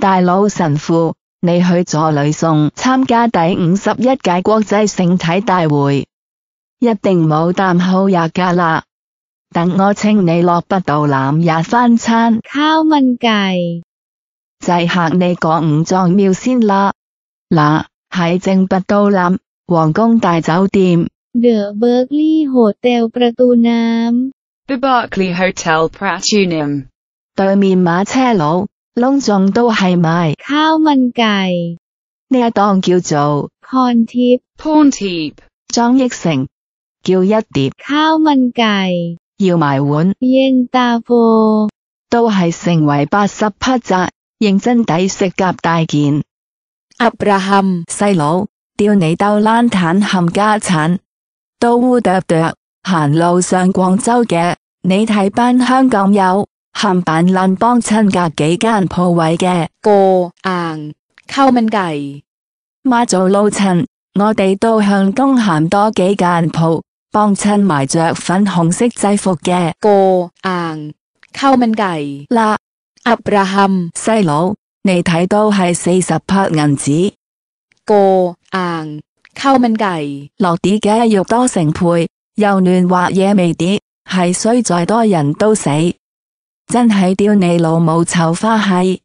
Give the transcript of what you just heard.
大佬神父你去咗吕宋参加第五十一届国际圣体大会。一定冇啖好日噶啦。等我请你落北到南日翻餐。靠问计制客你讲五脏庙先啦。嗱喺正北到南皇宫大酒店。The berkeley hotel prattunum 对面马车佬，隆仲都系卖烤焖鸡。呢一档叫做 pan tip，pan tip 装益成叫一碟烤焖鸡，要埋碗应答富，都系成为八十匹扎，认真抵食夹大件。阿布罕细佬，钓你兜烂坦冚家产，都乌啄啄。行路上广州嘅，你睇班香港友。冚板烂帮亲隔几间铺位嘅个硬沟问计，妈做老衬，我哋都向东行多几间铺帮衬埋着粉红色制服嘅。个硬沟问计。啦。阿布拉罕细佬，你睇都系四十匹银子。个硬沟问计。落地嘅肉多成倍，又嫩滑嘢味碟，系衰再多人都死。真系屌你老母臭花閪！